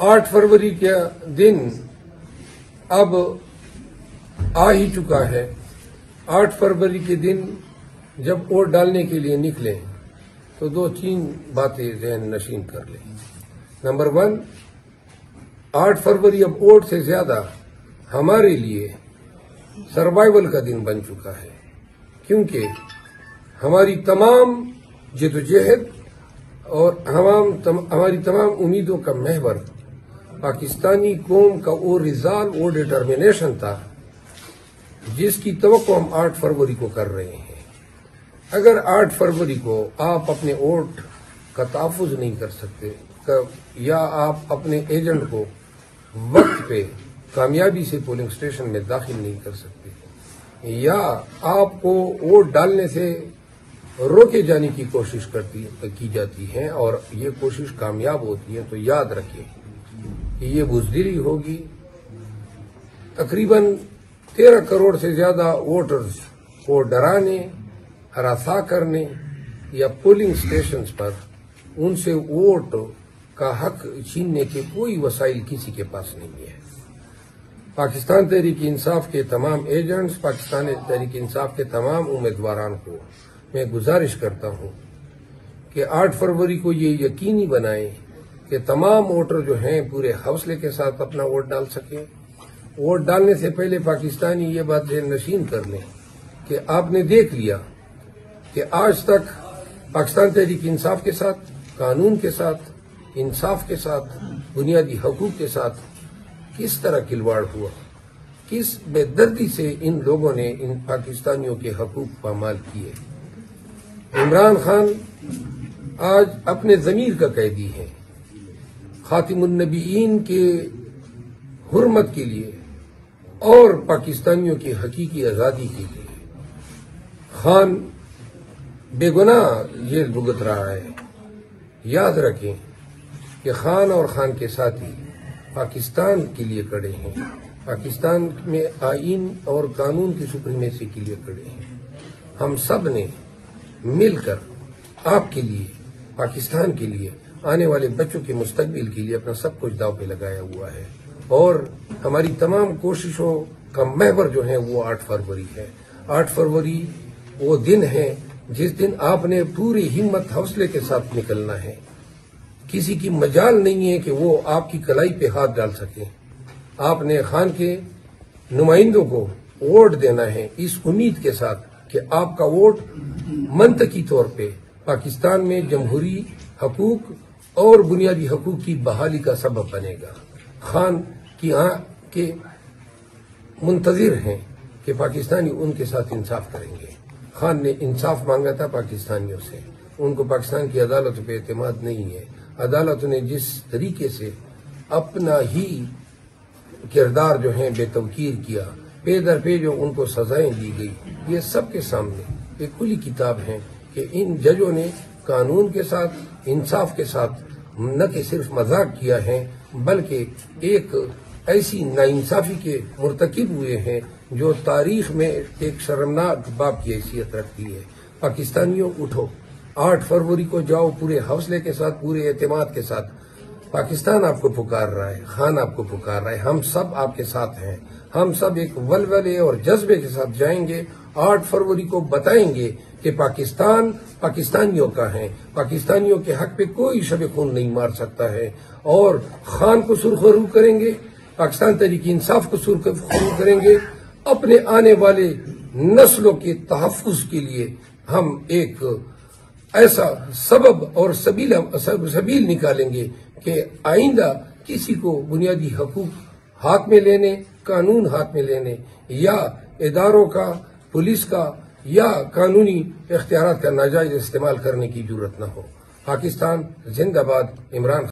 आठ फरवरी का दिन अब आ ही चुका है। आठ फरवरी के दिन जब वोट डालने के लिए निकले तो दो तीन बातें जहन नशीन कर लें। नंबर वन, आठ फरवरी अब वोट से ज़्यादा हमारे लिए सर्वाइवल का दिन बन चुका है, क्योंकि हमारी तमाम जदोजहद और हमारी तमाम उम्मीदों का महवर पाकिस्तानी कौम का वो रिजाल, वो डिटर्मिनेशन था, जिसकी तो हम आठ फरवरी को कर रहे हैं। अगर आठ फरवरी को आप अपने वोट का तहफ़ नहीं कर सकते या आप अपने एजेंट को वक्त पे कामयाबी से पोलिंग स्टेशन में दाखिल नहीं कर सकते, या आपको वोट डालने से रोके जाने की कोशिश करती, की जाती है, और ये कोशिश कामयाब होती है तो याद रखिए। कि ये बुजदिली होगी। तकरीबन तेरह करोड़ से ज़्यादा वोटर्स को डराने, हरासा करने या पोलिंग स्टेशन पर उनसे वोट का हक छीनने के कोई वसाइल किसी के पास नहीं है। पाकिस्तान तहरीक इंसाफ के तमाम एजेंट्स, पाकिस्तान तहरीक इंसाफ के तमाम उम्मीदवार को मैं गुजारिश करता हूँ कि 8 फरवरी को ये यकीनी बनाएँ कि तमाम वोटर जो हैं पूरे हौसले के साथ अपना वोट डाल सकें। वोट डालने से पहले पाकिस्तानी ये बात नशीन कर लें कि आपने देख लिया कि आज तक पाकिस्तान तहरीक इंसाफ के साथ, कानून के साथ, इंसाफ के साथ, बुनियादी हकूक के साथ किस तरह खिलवाड़ हुआ? किस बेदर्दी से इन लोगों ने इन पाकिस्तानियों के हकूक पामाल किए? इमरान खान आज अपने जमीर का कैदी है। खातिमुन्नबीन के हुरमत के लिए और पाकिस्तानियों की हकीकी आज़ादी के लिए। खान, बेगुनाह ये भुगत रहा है। याद रखें कि खान और खान के साथी पाकिस्तान के लिए खड़े हैं। पाकिस्तान में आइन और कानून की सुप्रीमेसी के लिए खड़े हैं। हम सबने मिलकर आपके लिए, पाकिस्तान के लिए आने वाले बच्चों के मुस्तबिल के लिए अपना सब कुछ दाव पे लगाया हुआ है। और हमारी तमाम कोशिशों का महवर जो है वो आठ फरवरी है। आठ फरवरी वो दिन है जिस दिन आपने पूरी हिम्मत हौसले के साथ निकलना है। किसी की मजाल नहीं है कि वो आपकी कलाई पे हाथ डाल सके। आपने खान के नुमाइंदों को वोट देना है इस उम्मीद के साथ कि आपका वोट मंतकी तौर पे पाकिस्तान में जमहूरी हकूक और बुनियादी हकूक की बहाली का सबब बनेगा। खान की आ के मुंतजिर हैं कि पाकिस्तानी उनके साथ इंसाफ करेंगे। खान ने इंसाफ मांगा था पाकिस्तानियों से। उनको पाकिस्तान की अदालत पर एतमाद नहीं है। अदालत ने जिस तरीके से अपना ही किरदार जो है बेतवकीर किया, पे दर पे जो उनको सजाएँ दी गई, ये सबके सामने एक खुली किताब है कि इन जजों ने कानून के साथ, इंसाफ के साथ न कि सिर्फ़ मज़ाक किया है, बल्कि एक ऐसी नाइंसाफी के मुरतकब हुए हैं जो तारीख में एक शर्मनाक बाप की हैसियत रखती है। पाकिस्तानियों, उठो। आठ फरवरी को जाओ, पूरे हौसले के साथ, पूरे एतमाद के साथ। पाकिस्तान आपको पुकार रहा है, खान आपको पुकार रहा है। हम सब आपके साथ हैं। हम सब एक वलवले और जज्बे के साथ जाएँगे। आठ फरवरी को बताएँगे कि पाकिस्तान पाकिस्तानियों का है। पाकिस्तानियों के हक पे कोई शब खून नहीं मार सकता है। और खान को सुरखरू करेंगे, पाकिस्तान तरीके इंसाफ को सुरखरू करेंगे। अपने आने वाले नस्लों के तहफ़ के लिए हम एक ऐसा सबब और सबील सबील निकालेंगे कि आइंदा किसी को बुनियादी हकूक हाथ में लेने, कानून हाथ में लेने या इदारों का, पुलिस का या कानूनी इख्तियार का नाजायज इस्तेमाल करने की ज़रूरत न हो। पाकिस्तान जिंदाबाद इमरान